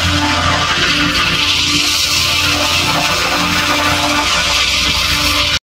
Thank you.